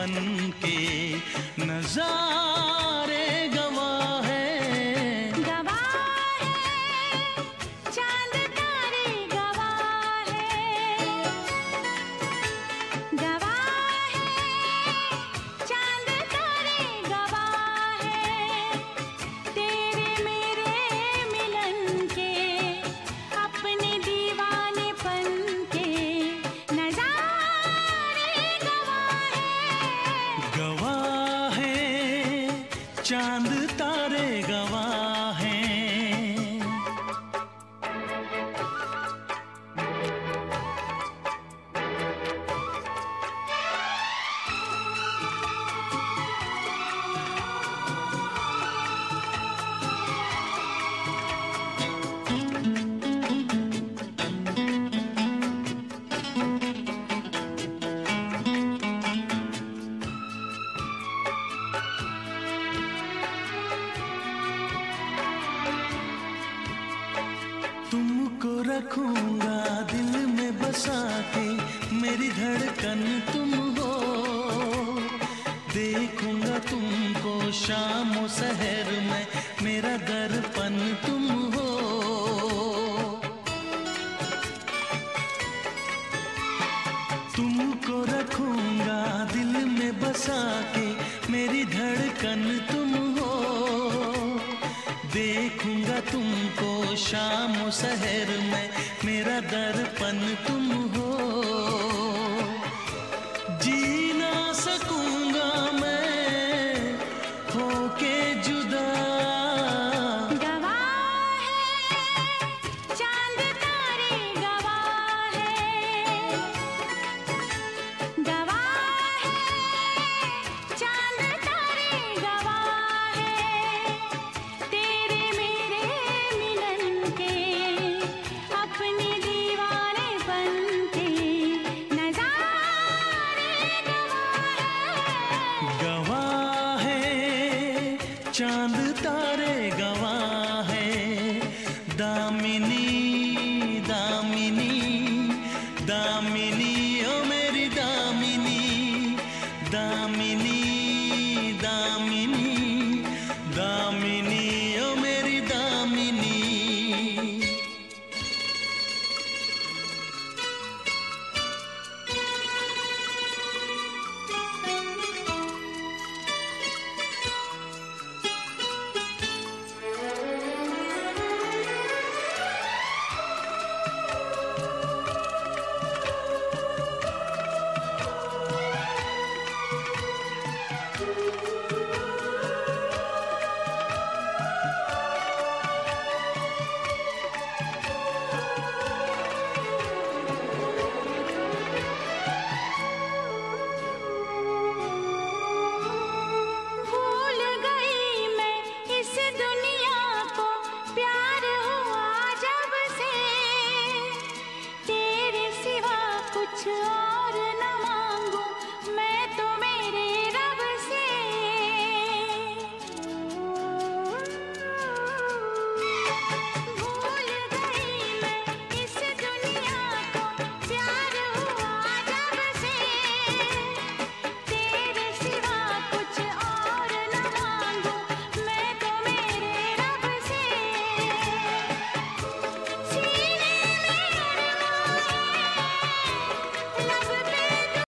पन के नजारे चाँद तारे गवाह दिल में बसा के मेरी धड़कन तुम हो। देखूँगा तुमको शाम शहर में मेरा दर्पण तुम हो। तुमको रखूँगा दिल में बसा के शाम सहर में मेरा दर्पण तुम हो। चांद